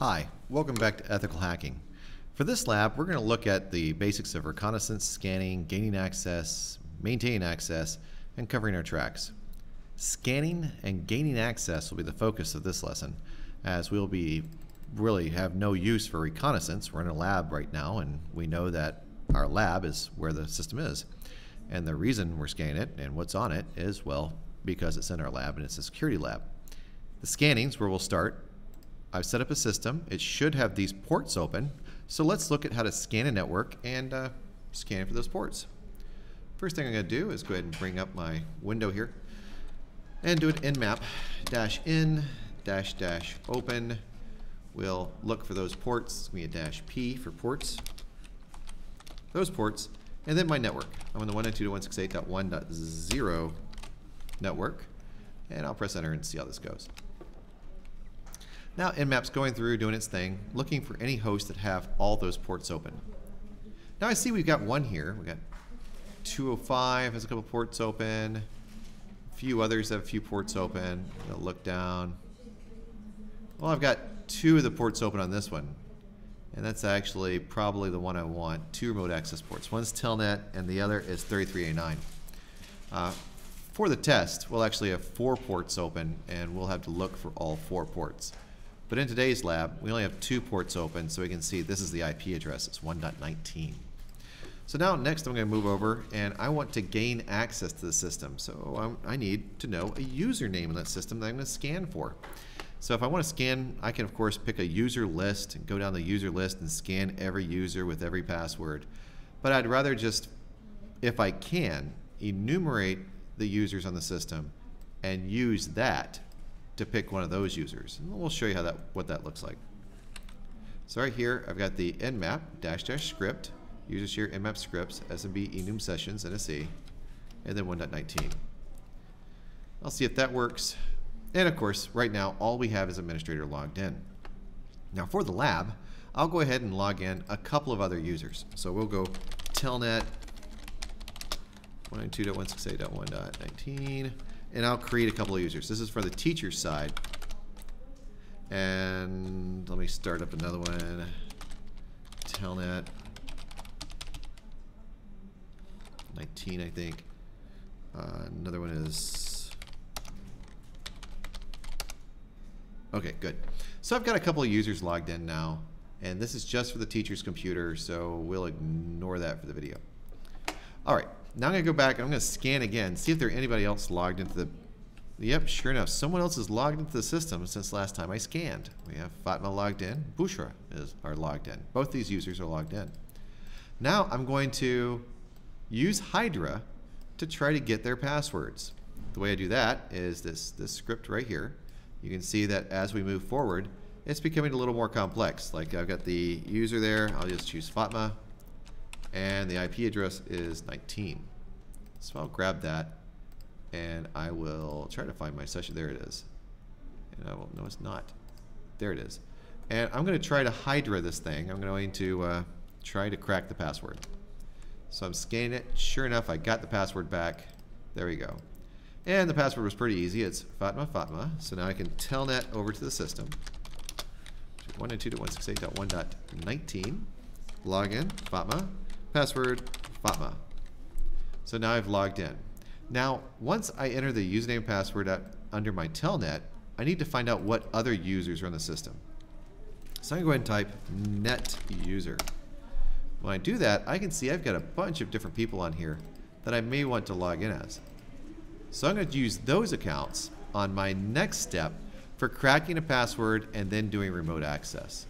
Hi, welcome back to Ethical Hacking. For this lab, we're going to look at the basics of reconnaissance, scanning, gaining access, maintaining access, and covering our tracks. Scanning and gaining access will be the focus of this lesson, as we'll be really have no use for reconnaissance. We're in a lab right now, and we know that our lab is where the system is. And the reason we're scanning it and what's on it is, well, because it's in our lab and it's a security lab. The scanning's where we'll start, I've set up a system. It should have these ports open. So let's look at how to scan a network and uh, scan for those ports. First thing I'm going to do is go ahead and bring up my window here and do an nmap dash in dash dash open. We'll look for those ports. We a dash p for ports. Those ports, and then my network. I'm on the 192.168.1.0 network, and I'll press enter and see how this goes. Now Nmap's going through, doing its thing, looking for any hosts that have all those ports open. Now I see we've got one here. We've got 205 has a couple ports open. A few others have a few ports open. I'll look down. Well, I've got two of the ports open on this one. And that's actually probably the one I want. Two remote access ports. One's Telnet and the other is 33A9. Uh, for the test, we'll actually have four ports open and we'll have to look for all four ports. But in today's lab, we only have two ports open, so we can see this is the IP address. It's 1.19. So now next I'm going to move over, and I want to gain access to the system. So I'm, i need to know a username in that system that I'm going to scan for. So if I want to scan, I can of course pick a user list and go down the user list and scan every user with every password. But I'd rather just, if I can, enumerate the users on the system and use that to pick one of those users. And we'll show you how that what that looks like. So right here, I've got the nmap dash dash script, users here nmap scripts, SMB enum sessions, NSE, and then 1.19. I'll see if that works. And of course, right now, all we have is administrator logged in. Now for the lab, I'll go ahead and log in a couple of other users. So we'll go telnet 192.168.1.19 and I'll create a couple of users. This is for the teacher side. And let me start up another one. Telnet. 19, I think. Uh, another one is... Okay, good. So I've got a couple of users logged in now. And this is just for the teacher's computer, so we'll ignore that for the video. All right, now I'm going to go back. And I'm going to scan again, see if there's anybody else logged into the... Yep, sure enough, someone else is logged into the system since last time I scanned. We have Fatma logged in. Bushra is are logged in. Both these users are logged in. Now I'm going to use Hydra to try to get their passwords. The way I do that is this, this script right here. You can see that as we move forward, it's becoming a little more complex. Like I've got the user there. I'll just choose Fatma and the IP address is 19. So I'll grab that and I will try to find my session. There it is. And I will, no, it's not. There it is. And I'm going to try to Hydra this thing. I'm going to uh, try to crack the password. So I'm scanning it. Sure enough, I got the password back. There we go. And the password was pretty easy. It's Fatma Fatma. So now I can telnet over to the system. 192.168.1.19. Login, Fatma. Password, Fatma. So now I've logged in. Now, once I enter the username password at, under my telnet, I need to find out what other users are in the system. So I'm going to go ahead and type net user. When I do that, I can see I've got a bunch of different people on here that I may want to log in as. So I'm going to use those accounts on my next step for cracking a password and then doing remote access.